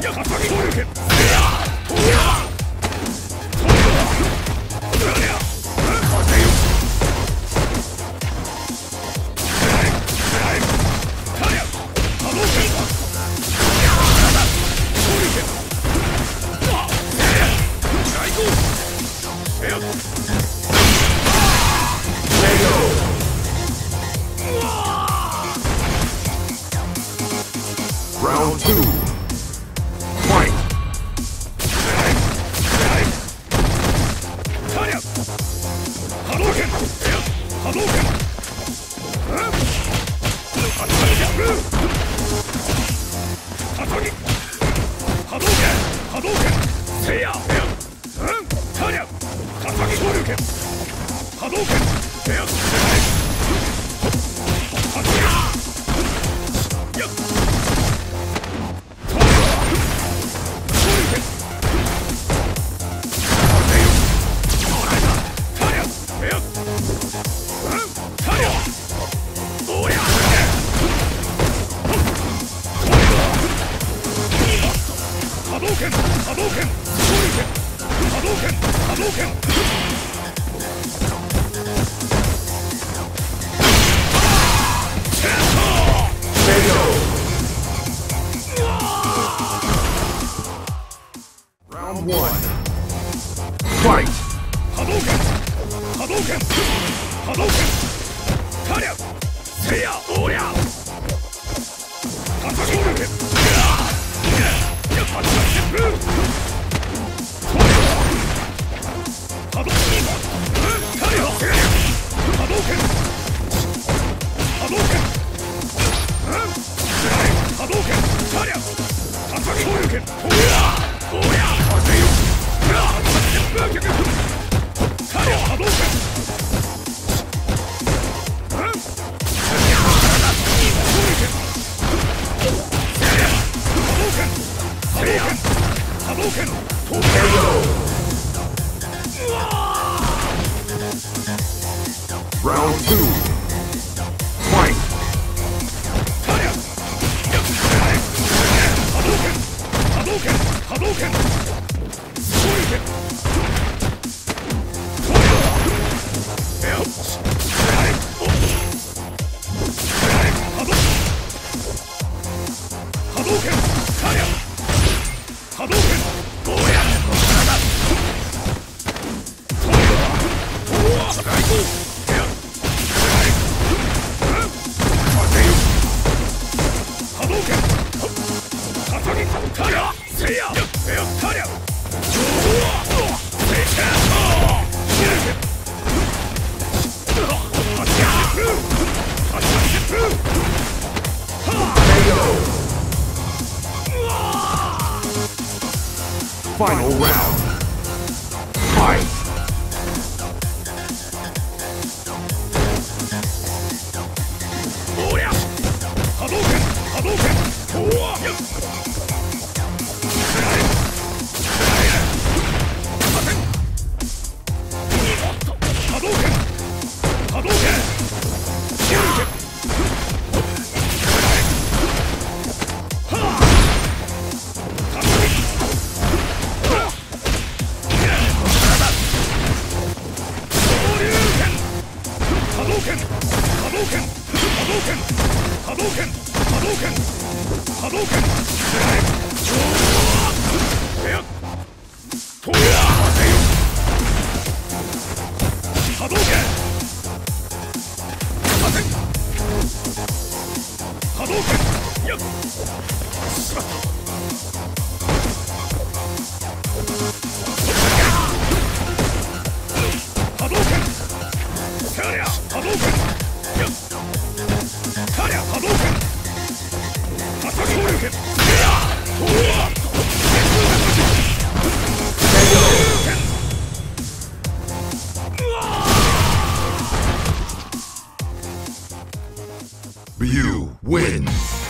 Yeah. 拳波動拳手足手足やっ波動拳波動拳波動拳波動拳波動拳 Round one. Fight! Hadouken! Hadouken! Hadouken! Karya! Seiya! Oya! Final round. Fight! Hadouken! Hadouken! や波動拳やっしまった You win.